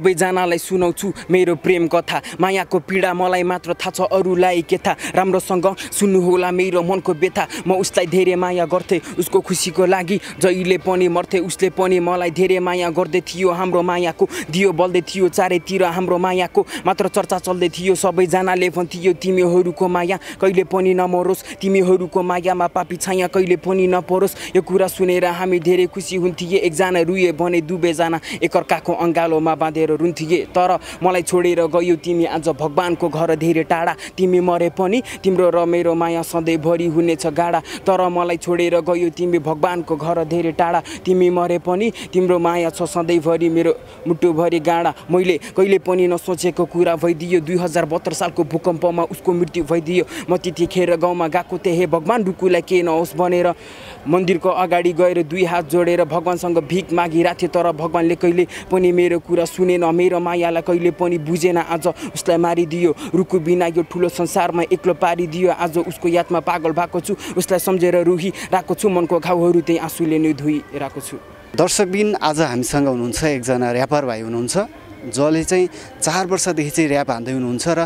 सबैजनालाई सुनाउँछु मेरो प्रेम कथा। मायाको पीडा मलाई मात्र थाहा छ अरूलाई के थाहा? राम्रोसँग सुन्नुहोला मेरो मनको व्यथा। म उसलाई धेरै माया गर्थेँ उसको खुसीको लागि। जहिले पनि मर्थे उसले पनि मलाई धेरै माया गर्दै थियो हाम्रो मायाको दियो बल्दै थियो चारैतिर हाम्रो मायाको मात्र चर्चा चल्दै थियो। सबैजनाले भन्थ्यो तिमीहरूको माया कहिले पनि नमरोस् तिमीहरूको मायामा पापी छाया कहिले पनि नपरोस्। यो कुरा सुनेर हामी धेरै खुसी हुन्थिए एकजना रुए भने दुवैजना एकअर्काको अँगालोमा बाँधेर रुन्थिए तर मलाई छोडेर गयो तिमी आज भगवान्को घर धेरै टाढा। तिमी मरे पनि तिम्रो र मेरो माया सधैँभरि हुनेछ गाडा। तर मलाई छोडेर गयो तिमी भगवान्को घर धेरै टाढा। तिमी मरे पनि तिम्रो माया छ सधैँभरि मेरो मुटुभरि गाडा। मैले कहिले पनि नसोचेको कुरा भइदियो। दुई हजार बहत्तर सालको भूकम्पमा उसको मृत्यु भइदियो। म त्यतिखेर गाउँमा गएको थिएँ। हे भगवान् रुकुलाई के नहोस् भनेर मन्दिरको अगाडि गएर दुई हात जोडेर भगवान्सँग भिख मागिरहेको थिएँ। तर भगवान्ले कहिले पनि मेरो कुरा सुनेन मेरो मायालाई कहिले पनि बुझेन। आज उसलाई मारिदियो। रुकु बिना यो ठुलो संसारमा एक्लो पारिदियो। आज उसको यादमा पागल भएको छु। उसलाई सम्झेर रुहिरहेको छु। मनको घाउहरू त्यही आँसुले नै धोइरहेको छु। दर्शकबिन आज हामीसँग हुनुहुन्छ एकजना ऱ्यापर भाइ हुनुहुन्छ जसले चाहिँ चार वर्षदेखि चाहिँ ऱ्याप हान्दै हुनुहुन्छ र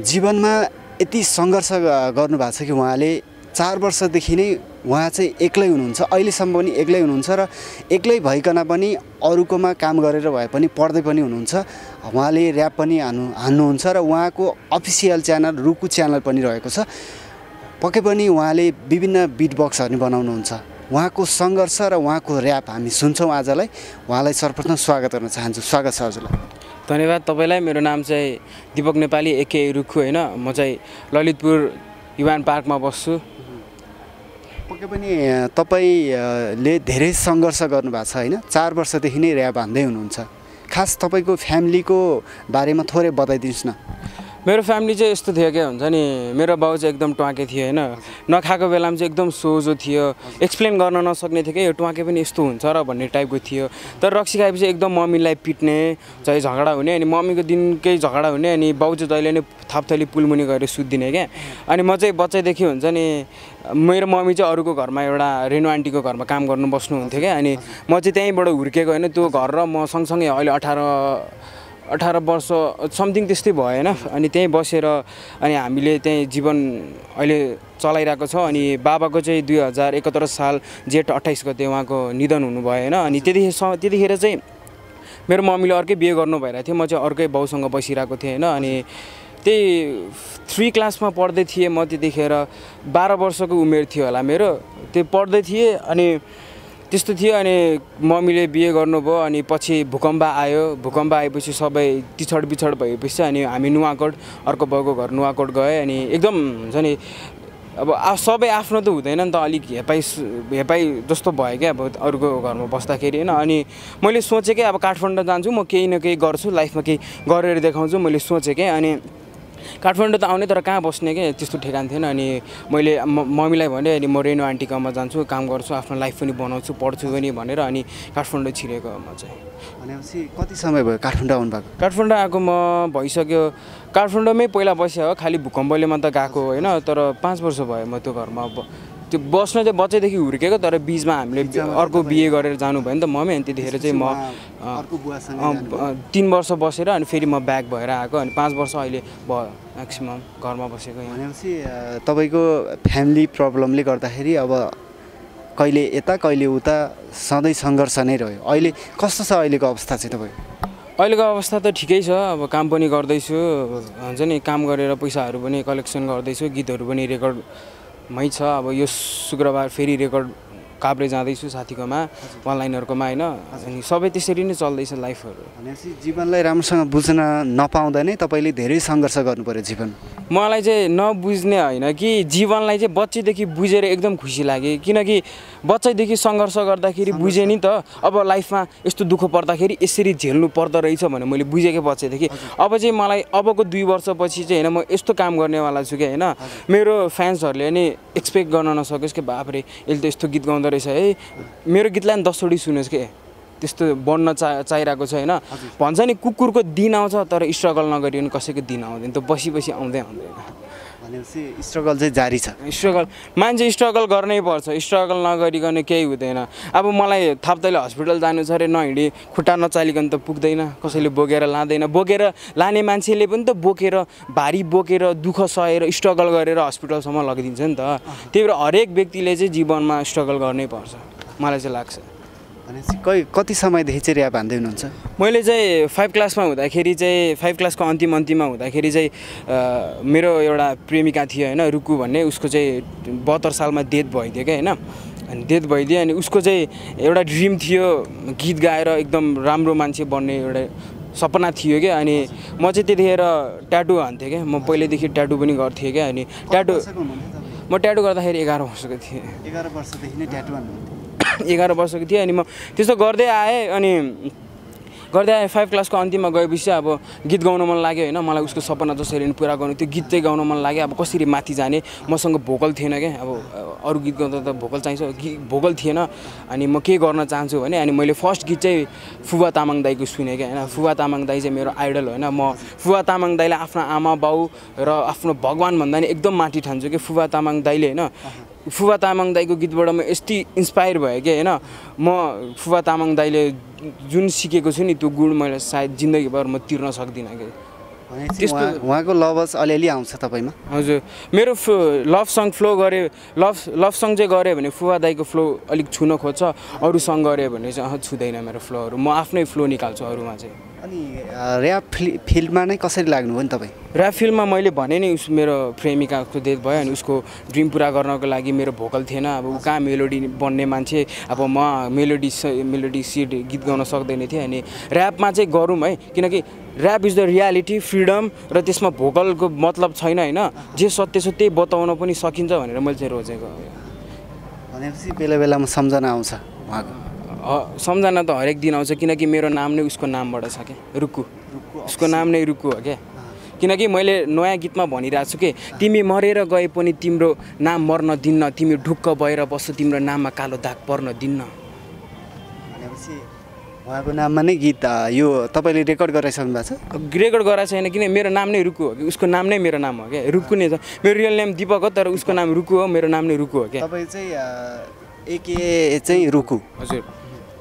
जीवनमा यति सङ्घर्ष गर्नुभएको छ कि उहाँले चार वर्षदेखि नै उहाँ चाहिँ एक्लै हुनुहुन्छ। अहिलेसम्म पनि एक्लै हुनुहुन्छ र एक्लै भइकन पनि अरूकोमा काम गरेर भए पनि पढ्दै पनि हुनुहुन्छ। उहाँले ऱ्याप पनि हान्नु हान्नुहुन्छ र उहाँको अफिसियल च्यानल रुकु च्यानल पनि रहेको छ। पक्कै पनि उहाँले विभिन्न बिट बक्सहरू बनाउनुहुन्छ। उहाँको सङ्घर्ष र उहाँको ऱ्याप हामी सुन्छौँ आजलाई। उहाँलाई सर्वप्रथम स्वागत गर्न चाहन्छु। स्वागत छ हजुरलाई। धन्यवाद। तपाईँलाई मेरो नाम चाहिँ दिपक नेपाली एके रुखु होइन? म चाहिँ ललितपुर युवान पार्कमा बस्छु। पक्कै पनि तपाईँले धेरै सङ्घर्ष गर्नुभएको छ होइन? चार वर्षदेखि नै ऱ्याप हान्दै हुनुहुन्छ। खास तपाईँको फ्यामिलीको बारेमा थोरै बताइदिनुहोस् न। मेरो फ्यामिली चाहिँ यस्तो थियो क्या हुन्छ नि? मेरो बाउ चाहिँ एकदम ट्वाके थियो होइन? नखाएको बेलामा चाहिँ एकदम सोझो थियो। एक्सप्लेन गर्न नसक्ने थियो कि यो ट्वाके पनि यस्तो हुन्छ र भन्ने टाइपको थियो। तर रक्सी खाएपछि एकदम मम्मीलाई पिट्ने चाहिँ झगडा हुने अनि मम्मीको दिनकै झगडा हुने अनि बाउ चाहिँ जहिले नै थापथली पुलमुनि गएर सुत्दिने क्या। अनि म चाहिँ बच्चैदेखि हुन्छ नि मेरो मम्मी चाहिँ अरूको घरमा एउटा रेणु आन्टीको घरमा काम गर्नु बस्नुहुन्थ्यो क्या अनि म चाहिँ त्यहीँबाट हुर्केको होइन? त्यो घर र म सँगसँगै अहिले अठार अठार वर्ष समथिङ त्यस्तै भयो होइन? अनि त्यहीँ बसेर अनि हामीले त्यहीँ जीवन अहिले चलाइरहेको छ। अनि बाबाको चाहिँ दुई हजार एकहत्तर साल जेठ अट्ठाइस गते उहाँको निधन हुनुभयो होइन? अनि त्यतिखेर त्यतिखेर चाहिँ मेरो मम्मीले अर्कै बिहे गर्नु भइरहेको थियो। म चाहिँ अर्कै बाउसँग बसिरहेको थिएँ होइन? अनि त्यही थ्री क्लासमा पढ्दै थिएँ म त्यतिखेर। बाह्र वर्षको उमेर थियो होला मेरो। त्यो पढ्दै थिएँ अनि त्यस्तो थियो अनि मम्मीले बिहे गर्नुभयो अनि पछि भूकम्प आयो। भूकम्प आएपछि सबै तिछड बिछड भएपछि अनि हामी नुवाकोट अर्को बाउको घर नुवाकोट गएँ अनि एकदम हुन्छ नि अब सबै आफ्नो त हुँदैन नि त अलिक हेपाइ हेपाइ जस्तो भयो क्या अब अरूको घरमा बस्दाखेरि होइन। अनि मैले सोचेँ कि अब काठमाडौँ जान्छु म केही न केही गर्छु लाइफमा केही गरेर देखाउँछु मैले सोचेँ कि। अनि काठमाडौँ त आउने तर कहाँ बस्ने के? त्यस्तो ठेगान थिएन अनि मैले मम्मीलाई भने अनि म रेणु आन्टीकोमा जान्छु काम गर्छु आफ्नो लाइफ पनि बनाउँछु पढ्छु पनि भनेर अनि काठमाडौँ छिरेको म चाहिँ। भनेपछि कति समय भयो काठमाडौँ आउनु भएको काठमाडौँ आएको म भइसक्यो। काठमाडौँमै पहिला बसेँ हो खालि भूकम्पले मात्र गएको होइन तर पाँच वर्ष भयो म त्यो घरमा ब- त्यो बस्न चाहिँ बच्चैदेखि हुर्केको तर बिचमा हामीले अर्को बिहे गरेर जानु भयो नि त मम्मी अनि त्यतिखेर चाहिँ म तिन वर्ष बसेर अनि फेरि म ब्याक भएर आएको अनि पाँच वर्ष अहिले भयो म्याक्सिमम् घरमा बसेको भनेपछि तपाईँको फ्यामिली प्रब्लमले गर्दाखेरि अब कहिले यता कहिले उता सधैँ सङ्घर्ष नै रह्यो। अहिले कस्तो छ अहिलेको अवस्था चाहिँ तपाईँको अहिलेको अवस्था त ठिकै छ अब काम पनि गर्दैछु हुन्छ नि काम गरेर पैसाहरू पनि कलेक्सन गर्दैछु गीतहरू पनि रेकर्डमै छ अब यो शुक्रबार फेरि रेकर्ड काभ्रे जाँदैछु साथीकोमा अनलाइनहरूकोमा होइन? अनि सबै त्यसरी नै चल्दैछ लाइफहरू। भनेपछि जीवनलाई राम्रोसँग बुझ्न नपाउँदा नै तपाईँले धेरै सङ्घर्ष गर्नु पऱ्यो जीवन। मलाई चाहिँ नबुझ्ने होइन कि जीवनलाई चाहिँ बच्चैदेखि बुझेर एकदम खुसी लाग्यो। किनकि बच्चैदेखि सङ्घर्ष गर्दाखेरि बुझेँ नि त अब लाइफमा यस्तो दुःख पर्दाखेरि यसरी झेल्नु पर्दो रहेछ भने मैले बुझेकै बच्चैदेखि। अब चाहिँ मलाई अबको दुई वर्षपछि चाहिँ होइन म यस्तो काम गर्नेवाला छु कि होइन? मेरो फ्यान्सहरूले नि एक्सपेक्ट गर्न नसकोस् कि बाफ्रे यसले त यस्तो गीत गाउँदो रहेछ है मेरो गीतलाई नि दसचोटि सुनोस् के? त्यस्तो बढ्न चा चाहिरहेको छ होइन? भन्छ नि कुकुरको दिन आउँछ तर स्ट्रगल नगरिकन कसैको दिन आउँदैन। त्यो बसी बसी आउँदै आउँदैन। भनेपछि स्ट्रगल चाहिँ जारी छ। स्ट्रगल मान्छे स्ट्रगल गर्नै पर्छ स्ट्रगल नगरिकन केही हुँदैन। अब मलाई थाप्दैले हस्पिटल जानु छ अरे नहिँडी खुट्टा नचालिकन त पुग्दैन कसैले बोकेर लाँदैन। बोकेर लाने मान्छेले पनि त बोकेर भारी बोकेर दुःख सहेर स्ट्रगल गरेर हस्पिटलसम्म लगिदिन्छ नि त। त्यही भएर हरेक व्यक्तिले चाहिँ जीवनमा स्ट्रगल गर्नै पर्छ। मलाई चाहिँ लाग्छ। भनेपछि कै कति समयदेखि चाहिँ ऱ्याप हान्दै हुनुहुन्छ? मैले चाहिँ फाइभ क्लासमा हुँदाखेरि चाहिँ फाइभ क्लासको अन्तिम अन्तिममा हुँदाखेरि चाहिँ मेरो एउटा प्रेमिका थियो होइन रुकु भन्ने उसको चाहिँ बहत्तर सालमा डेथ भइदियो क्या होइन। अनि डेथ भइदियो अनि उसको चाहिँ एउटा ड्रिम थियो गीत गाएर एकदम राम्रो मान्छे बन्ने एउटा सपना थियो क्या। अनि म चाहिँ त्यतिखेर ट्याटु हान्थेँ क्या। म पहिल्यैदेखि ट्याटु पनि गर्थेँ क्या। अनि ट्याटु म ट्याटु गर्दाखेरि एघार वर्षको थिएँ। एघार वर्षदेखि नै ट्याटु हान्नुहुन्थ्यो। एघार वर्षको थिएँ अनि म त्यस्तो गर्दै आएँ अनि गर्दै आएँ फाइभ क्लासको अन्तिममा गएपछि अब गीत गाउन मन लाग्यो होइन। मलाई उसको सपना जसरी पुरा गर्नु त्यो गीत चाहिँ गाउन मन लाग्यो। अब कसरी माथि जाने? मसँग भोकल थिएन क्या अब अरू गीत गाउँदा त भोकल चाहिन्छ। गि भोकल थिएन। अनि म के गर्न चाहन्छु भने अनि मैले फर्स्ट गीत चाहिँ फुवा तामाङ दाईको सुनेँ क्या होइन फुवा तामाङ दाई चाहिँ मेरो आइडल होइन। म फुवा तामाङ दाईलाई आफ्नो आमा बाउ र आफ्नो भगवान् भन्दा नि एकदम माथि ठान्छु कि? फुवा तामाङ दाईले होइन। फुवा तामाङ दाईको गीतबाट म यति इन्सपायर भएँ कि होइन? म फुवा तामाङ दाईले जुन सिकेको छु नि त्यो गुण मैले सायद जिन्दगीभर म तिर्न सक्दिनँ कि। त्यस्तो- उहाँको लभस अलिअलि आउँछ तपाईँमा? हजुर। मेरो फ्लो लभ सङ फ्लो गऱ्यो लभ लभ सङ चाहिँ गऱ्यो भने फुवा दाईको फ्लो अलिक छुन खोज्छ अरू सङ गऱ्यो भने चाहिँ छुँदैन मेरो फ्लोहरू। म आफ्नै फ्लो निकाल्छु अरूमा चाहिँ। अनि ऱ्याप फिल फिल्डमा नै कसरी लाग्नुभयो नि तपाईँ? ऱ्याप फिल्ममा मैले भने नि उस मेरो प्रेमिकाको डेथ भयो अनि उसको ड्रिम पुरा गर्नको लागि मेरो भोकल थिएन। अब ऊ कहाँ मेलोडी बन्ने मान्छे? अब म मेलोडी मेलोडी सिट गीत गाउन सक्दैन थिएँ अनि ऱ्यापमा चाहिँ गरौँ है। किनकि rap is the reality freedom र त्यसमा भोकलको मतलब छैन होइन। जे सत्य छ त्यही बताउन पनि सकिन्छ भनेर मैले चाहिँ रोजेको भनेपछि बेला बेलामा सम्झना आउँछ उहाँको। सम्झना त हरेक दिन आउँछ किनकि मेरो नाम नै उसको नामबाट छ क्या रुक्कु उसको नाम नै रुक्कु हो क्या किनकि मैले नयाँ गीतमा भनिरहेको छु कि तिमी मरेर गए पनि तिम्रो नाम मर्न दिन्न तिमी ढुक्क भएर बस्छ तिम्रो नाममा कालो दाग पर्न दिन्न। भनेपछि उहाँको नाममा नै गीत यो तपाईँले रेकर्ड गराइसक्नु भएको छ? रेकर्ड गराएको छैन किन मेरो नाम नै रुकु हो कि? उसको नाम नै मेरो नाम हो क्या रुक्कु नै छ। मेरो रियल नेम दिपक हो तर उसको नाम रुकु हो मेरो नाम नै रुकु हो क्या तपाईँ चाहिँ एके चाहिँ रुकु। हजुर।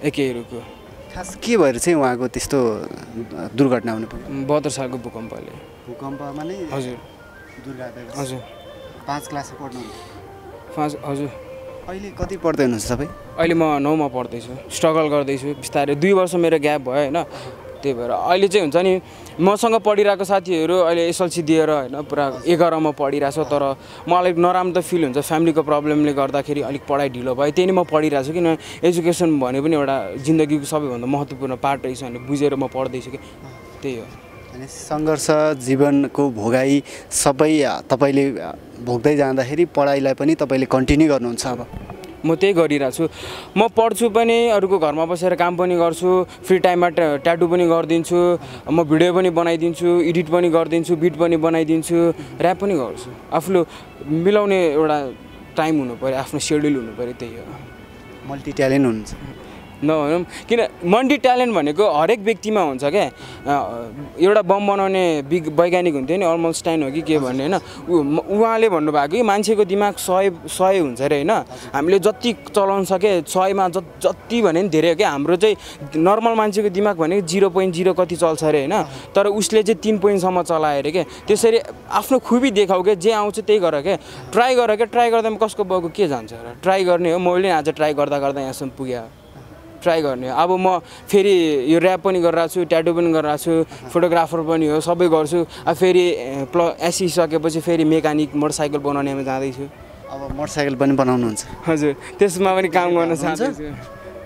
एकै रुकु खास के भएर चाहिँ उहाँको त्यस्तो दुर्घटना हुनु पर्यो? बहत्तर सालको भूकम्पले। भूकम्पमा नै हजुर। दुर्घटना हजुर। पाँच क्लासमा पढ्नु पाँच हजुर। अहिले कति पढ्दै हुनुहुन्छ तपाईँ अहिले म नौमा पढ्दैछु। स्ट्रगल गर्दैछु। बिस्तारै दुई वर्ष मेरो ग्याप भयो होइन? त्यही भएर अहिले चाहिँ हुन्छ नि मसँग पढिरहेको साथीहरू अहिले एसएलसी दिएर होइन पुरा एघारमा पढिरहेछ तर मलाई नराम्रो त फिल हुन्छ फ्यामिलीको प्रब्लमले गर्दाखेरि अलिक पढाइ ढिलो भयो। त्यही नै म पढिरहेको छु किन एजुकेसन भने पनि एउटा जिन्दगीको सबैभन्दा महत्त्वपूर्ण पार्ट रहेछ भने बुझेर म पढ्दैछु कि। त्यही हो। अनि सङ्घर्ष जीवनको भोगाई सबै तपाईँले भोग्दै जाँदाखेरि पढाइलाई पनि तपाईँले कन्टिन्यू गर्नुहुन्छ अब। म त्यही गरिरहेको छु म पढ्छु पनि अरूको घरमा बसेर काम पनि गर्छु फ्री टाइममा ट्या- ट्याटु पनि गरिदिन्छु म भिडियो पनि बनाइदिन्छु एडिट पनि गरिदिन्छु बिट पनि बनाइदिन्छु ऱ्याप पनि गर्छु। आफूले मिलाउने एउटा टाइम हुनु पऱ्यो आफ्नो सेड्युल हुनु पऱ्यो त्यही हो। मल्टी ट्यालेन्ट हुनुहुन्छ। नभनौँ किन मल्टी ट्यालेन्ट भनेको हरेक व्यक्तिमा हुन्छ क्या एउटा बम बनाउने विग वैज्ञानिक हुन्थ्यो नि अल्मोस्टाइन हो कि के भन्ने होइन? उहाँले भन्नुभएको कि मान्छेको दिमाग सय सय हुन्छ अरे होइन? हामीले जति चलाउन सके सयमा ज जति भने नि धेरै हो क्या हाम्रो चाहिँ नर्मल मान्छेको दिमाग भनेको जिरो पोइन्ट जिरो कति चल्छ अरे होइन? तर उसले चाहिँ तिन पोइन्टसम्म चलायो अरे क्या त्यसरी आफ्नो खुबी देखाऊ क्या जे आउँछ त्यही गर क्या ट्राई गर क्या ट्राई गर्दा कसको बाउको के जान्छ र? ट्राई गर्ने हो। मैले आज ट्राई गर्दा गर्दा यहाँसम्म पुग्यो। ट्राई गर्ने। अब म फेरि यो ऱ्याप पनि गरिरहेको छु ट्याटु पनि गरिरहेको छु फोटोग्राफर पनि हो सबै गर्छु। अब फेरि प्ल एससी सकेपछि फेरि मेकानिक मोटरसाइकल बनाउनेमा जाँदैछु। अब मोटरसाइकल पनि बनाउनुहुन्छ? हजुर त्यसमा पनि काम गर्न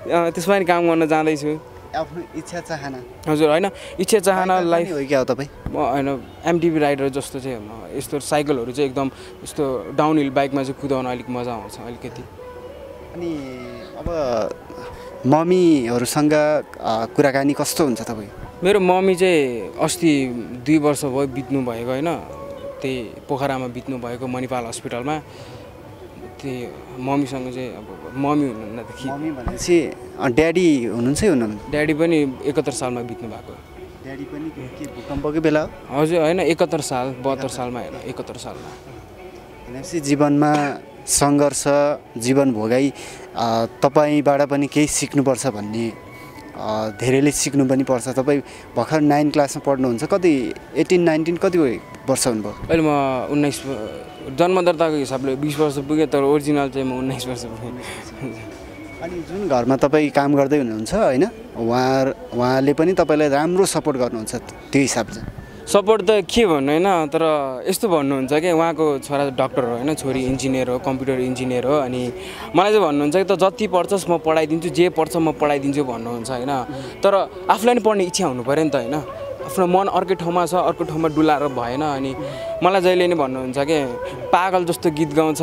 अँ, त्यसमा पनि काम गर्न जाँदैछु। आफ्नो इच्छा चाहना? हजुर होइन इच्छा चाहना लाइफ हो क्या हो तपाईँ? म होइन एमटिभी राइडर जस्तो चाहिँ म यस्तो साइकलहरू चाहिँ एकदम यस्तो डाउन हिल बाइकमा चाहिँ कुदाउन अलिक मजा आउँछ अलिकति। अनि अब मम्मीहरूसँग कुराकानी कस्तो हुन्छ तपाईँ? मेरो मम्मी चाहिँ अस्ति दुई वर्ष भयो बित्नु भएको होइन। त्यही पोखरामा बित्नु भएको मणिपाल हस्पिटलमा। त्यही मम्मीसँग चाहिँ अब मम्मी हुनुहुन्न त मम्मी भनेपछि ड्याडी हुनुहुन्छ हुनुहुन्न ड्याडी पनि एकहत्तर सालमा बित्नु भएको ड्याडी पनि के भूकम्पकै बेला? हो हजुर होइन एकहत्तर साल बहत्तर सालमा होइन एकहत्तर सालमा। भनेपछि जीवनमा सङ्घर्ष जीवन भोगाइ अ, तपाईँबाट पनि केही सिक्नुपर्छ भन्ने धेरैले सिक्नु पनि पर्छ। तपाईँ भर्खर नाइन क्लासमा पढ्नुहुन्छ कति एटिन नाइन्टिन कति वर्ष हुनुभयो? अहिले म उन्नाइस जन्मदर्ताको हिसाबले बिस वर्ष पुगेँ तर ओरिजिनल चाहिँ म उन्नाइस वर्ष पुगेँ। अनि जुन घरमा तपाईँ काम गर्दै हुनुहुन्छ होइन? उहाँ उहाँले पनि तपाईँलाई राम्रो सपोर्ट गर्नुहुन्छ त्यो हिसाबले। सपोर्ट त के भन्नु होइन? तर यस्तो भन्नुहुन्छ कि उहाँको छोरा डक्टर हो होइन? छोरी इन्जिनियर हो कम्प्युटर इन्जिनियर हो अनि मलाई चाहिँ भन्नुहुन्छ कि त जति पढ्छस् म पढाइदिन्छु जे पढ्छ म पढाइदिन्छु भन्नुहुन्छ होइन? तर आफूलाई नि पढ्ने इच्छा हुनु नि त होइन? आफ्नो मन अर्कै ठाउँमा छ अर्को ठाउँमा डुलाएर भएन अनि मलाई जहिले नि भन्नुहुन्छ कि पागल जस्तो गीत गाउँछ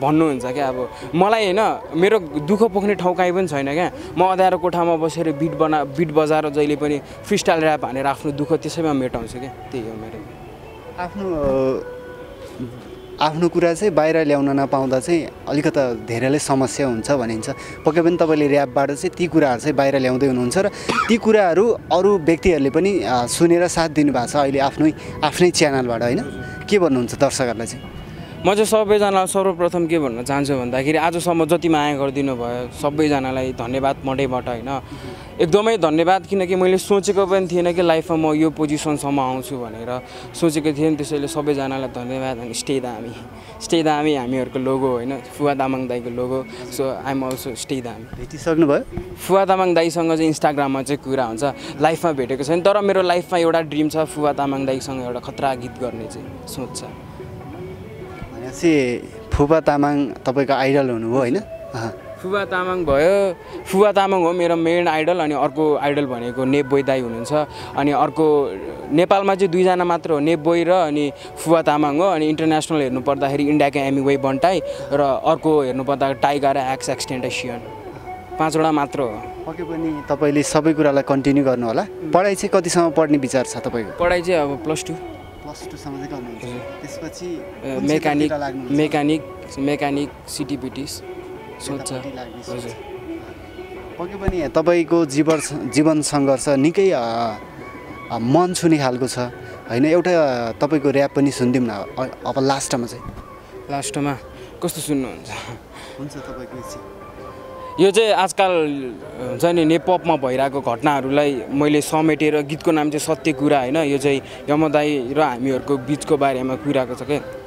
भन्नुहुन्छ क्या अब मलाई होइन मेरो दुःख पोख्ने ठाउँ काहीँ पनि छैन क्या। म अँध्यारो कोठामा बसेर बिट बना बिट बजाएर जहिले पनि फ्रिस्टाइल ऱ्याप हानेर आफ्नो दुःख त्यसैमा मेटाउँछु क्या त्यही हो मेरो। आफ्नो आफ्नो कुरा चाहिँ बाहिर ल्याउन नपाउँदा चाहिँ अलिकता धेरैले समस्या हुन्छ भनिन्छ। पक्कै पनि तपाईँले ऱ्यापबाट चाहिँ ती कुराहरू चाहिँ बाहिर ल्याउँदै हुनुहुन्छ र ती कुराहरू अरू व्यक्तिहरूले पनि सुनेर साथ दिनुभएको छ अहिले आफ्नै आफ्नै च्यानलबाट होइन? के भन्नुहुन्छ दर्शकहरूलाई चाहिँ? म चाहिँ सबैजनालाई सर्वप्रथम के भन्न चाहन्छु भन्दाखेरि आजसम्म जति माया गरिदिनु भयो सबैजनालाई धन्यवाद मडैबाट होइन? एकदमै धन्यवाद किनकि मैले सोचेको पनि थिएन कि लाइफमा म यो पोजिसनसम्म आउँछु भनेर। सोचेको थिएँ त्यसैले सबैजनालाई धन्यवाद अनि स्टे दामी स्टे दामी हामीहरूको लोगो होइन? फुवा तामाङ दाईको logo. So I'm also stay दामी भेटिसक्नु भयो? फुवा तामाङ दाईसँग चाहिँ इन्स्टाग्राममा चाहिँ कुरा हुन्छ। लाइफमा भेटेको छैन तर मेरो लाइफमा एउटा ड्रिम छ फुवा तामाङ दाईसँग एउटा खतरा गीत गर्ने चाहिँ सोच छ। भनेपछि फुपा तामाङ तपाईँको आइडल हुनुभयो होइन। फुवा तामाङ भयो। फुवा तामाङ हो मेरो मेन आइडल अनि अर्को आइडल भनेको नेप बोई दाई हुनुहुन्छ। अनि अर्को नेपालमा चाहिँ दुईजना मात्र हो नेप बोई र अनि फुवा तामाङ हो। अनि इन्टरनेसनल हेर्नु पर्दाखेरि इन्डियाको एमी वे बन्टाई र अर्को हेर्नु पर्दा टाइगर र एक्स एक्सटेन्टेसियन पाँचवटा मात्र हो। पक्कै पनि तपाईँले सबै कुरालाई कन्टिन्यू गर्नु होला पढाइ चाहिँ कतिसम्म पढ्ने विचार छ तपाईँको? पढाइ चाहिँ अब प्लस टू प्लस टूसम्म चाहिँ गर्नुहुन्छ त्यसपछि मेकानिक मेकानिक मेकानिक सिटिपिटिस सोध्छ। पक्कै पनि तपाईँको जीवन जीवन सङ्घर्ष निकै मन छुने खालको छ। होइन एउटा तपाईँको ऱ्याप पनि सुनिदिउँ न। अब लास्टमा चाहिँ। लास्टमा कस्तो सुन्नुहुन्छ? हुन्छ तपाईँको इच्छा। यो चाहिँ आजकल हुन्छ नि नेपपमा भइरहेको घटनाहरूलाई मैले समेटेर गीतको नाम चाहिँ सत्य कुरा होइन यो चाहिँ यमदाई र हामीहरूको बिचको बारेमा कुराको छ क्या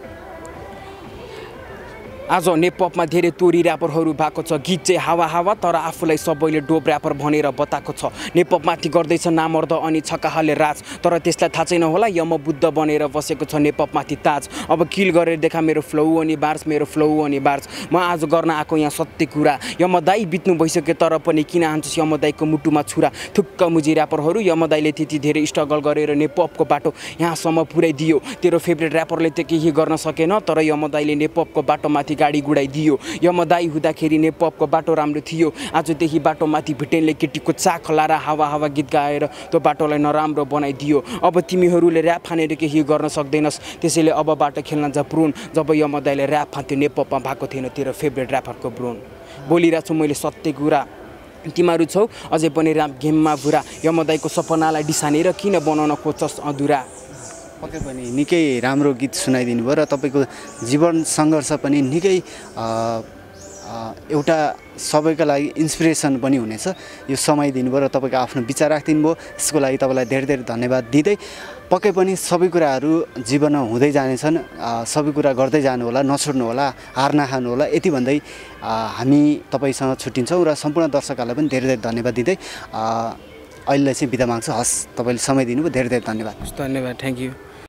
आज नेपपमा धेरै तोरी ऱ्यापरहरू भएको छ। गीत चाहिँ हावा हावा तर आफूलाई सबैले डोप ऱ्यापर भनेर बताएको छ। नेपपमाथि गर्दैछ नामर्द अनि छकाहाले राज तर त्यसलाई थाहा छैन होला यम बुद्ध बनेर बसेको छ नेपपमाथि ताज। अब किल गरेर देखा मेरो फ्लौ अनि बार्स मेरो फ्लौ अनि बार्स। म आज गर्न आएको यहाँ सत्य कुरा। यमदाई बित्नु भइसक्यो तर पनि किन हान्छस् यमदाईको मुटुमा छुरा? थुक्क मुजी ऱ्यापरहरू यमदाईले त्यति धेरै स्ट्रगल गरेर नेपपको बाटो यहाँसम्म पुर्याइदियो तेरो फेभरेट ऱ्यापरले त केही गर्न सकेन तर यमदाईले नेपपको बाटोमाथि गाडी गुडाइदियो। यमदाई हुँदाखेरि नेपपको बाटो राम्रो थियो। आजदेखि बाटोमाथि भिटेनले केटीको चाक खलाएर हावा हावा गीत गाएर त्यो बाटोलाई नराम्रो बनाइदियो। अब तिमीहरूले ऱ्याप फानेर केही गर्न सक्दैनस्। त्यसैले अबबाट खेल्न जा ब्रोन जब यमदाईले ऱ्याप फान्थ्यो नेपपमा भएको थिएन तेरो फेभरेट ऱ्यापरको ब्रोन बोलिरहेको छु मैले सत्य कुरा। तिमीहरू छौ अझै पनि ऱ्याप गेममा बुरा यमदाईको सपनालाई डिसानेर किन बनाउन खोज्छस् अधुरा? पक्कै पनि निकै राम्रो गीत सुनाइदिनु भयो र तपाईँको जीवन सङ्घर्ष पनि निकै एउटा सबैको लागि इन्सपिरेसन पनि हुनेछ। यो समय दिनुभयो र तपाईँको आफ्नो विचार राखिदिनु भयो। यसको लागि तपाईँलाई धेरै धेरै धन्यवाद दिँदै पक्कै पनि सबै कुराहरू जीवनमा हुँदै जानेछन्। सबै कुरा गर्दै जानु होला नछोड्नु होला हार नखानु होला यति भन्दै हामी तपाईँसँग छुट्टिन्छौँ र सम्पूर्ण दर्शकहरूलाई पनि धेरै धेरै धन्यवाद दिँदै अहिले चाहिँ बिदा माग्छु। हस् तपाईँले समय दिनुभयो। धेरै धेरै धन्यवाद। धन्यवाद। Thank you